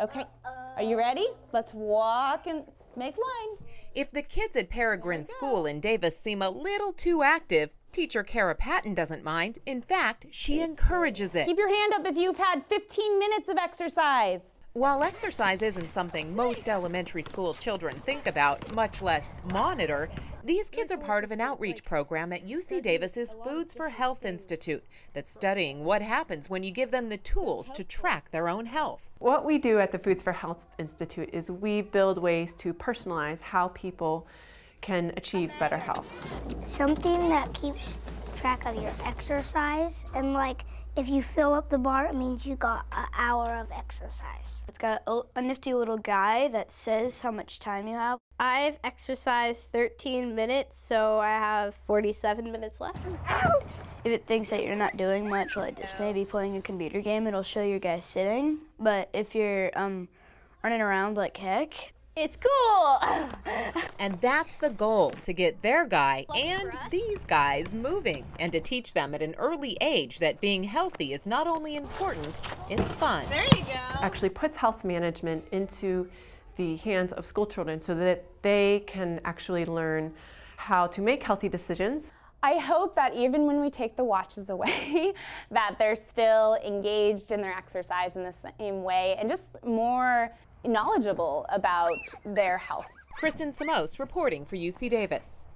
Okay, are you ready? Let's walk and make line. If the kids at Peregrine School in Davis seem a little too active, teacher Kara Patton doesn't mind. In fact, she encourages it. Keep your hand up if you've had 15 minutes of exercise. While exercise isn't something most elementary school children think about, much less monitor, these kids are part of an outreach program at UC Davis's Foods for Health Institute that's studying what happens when you give them the tools to track their own health. What we do at the Foods for Health Institute is we build ways to personalize how people can achieve better health. Something that keeps track of your exercise and like if you fill up the bar it means you got an hour of exercise. It's got a, a nifty little guy that says how much time you have. I've exercised 13 minutes, so I have 47 minutes left. If it thinks that you're not doing much, like just maybe playing a computer game, it'll show your guy sitting. But if you're um, running around like heck, it's cool. and that's the goal to get their guy and these guys moving and to teach them at an early age that being healthy is not only important, it's fun. There you go. Actually puts health management into the hands of school children so that they can actually learn how to make healthy decisions. I hope that even when we take the watches away, that they're still engaged in their exercise in the same way and just more knowledgeable about their health. Kristen Samos reporting for UC Davis.